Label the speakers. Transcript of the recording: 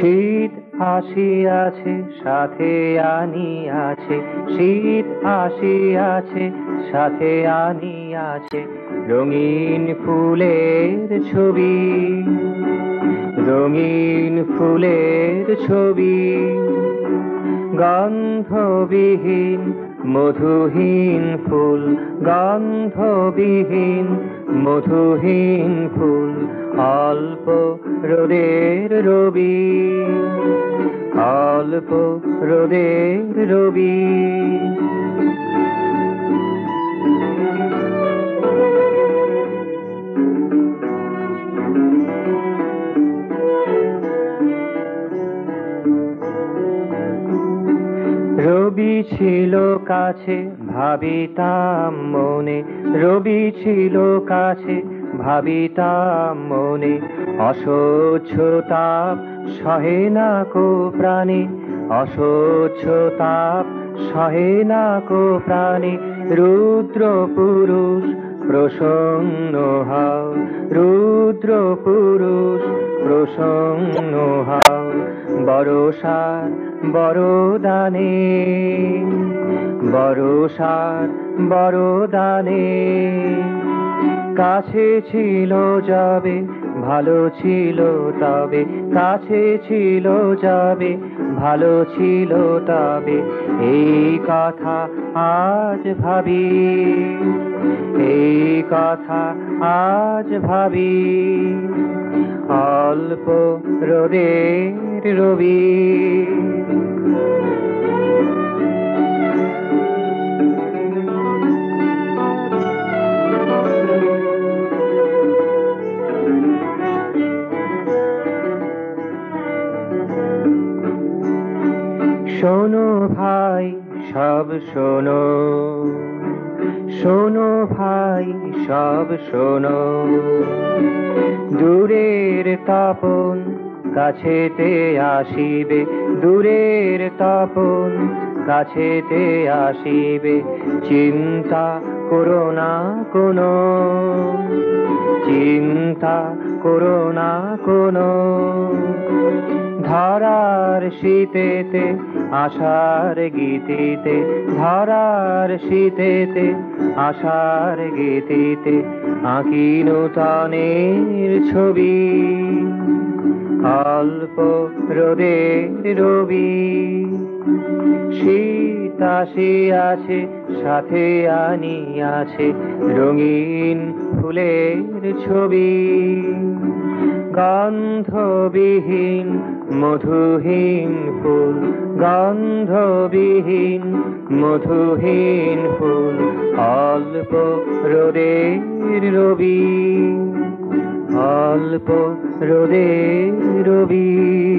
Speaker 1: শীত আসিয়াছে সাথে আনি আছে। শীত আসিয়াছে সাথে আনি আছে। রঙিন ফুলের ছবি, রঙিন ফুলের ছবি। গন্ধবিহীন মধুহীন ফুল গন্ধবিহীন মধুহীন ফুল অল্প রোদের রবি। অল্প রোদের রবি। রবি ছিল কাছে, ভাবিতাম মনে। রবি ছিল কাছে, ভাবিতাম মনে। অসহ্য সহে না কো প্রাণী। অসহ্য সহে না কো প্রাণী। রুদ্র পুরুষ প্রসন্ন হাও। রুদ্র পুরুষ প্রসন্ন হাও। বরসার বরদানে বরসার বরদানে কাছে ছিল যাবে, ভালো ছিল তবে। কাছে ছিল যাবে, ভালো ছিল তবে। এই কথা আজ ভাবি। কথা আজ ভাবি। অল্প রোদের রবি। শোনো ভাই সব শোনো। শোনো ভাই, সব শোনো। দূরের তাপন কাছেতে আসিবে, দূরের তাপন কাছেতে আসিবে। চিন্তা করো না কোনো। চিন্তা করো না কোনো। ধরার শীতেতে আশার গীতিতে, ধরার শীতেতে আশার গীতিতে আঁকি নূতনের ছবি। অল্প রোদে রবি। শীত আছে সাথে আনিয়াছে রঙিন ফুলের ছবি। গন্ধবিহীন মধুহীন ফুল, গন্ধবিহীন মধুহীন ফুল, অল্প রোদের রবি। অল্প রোদে রবি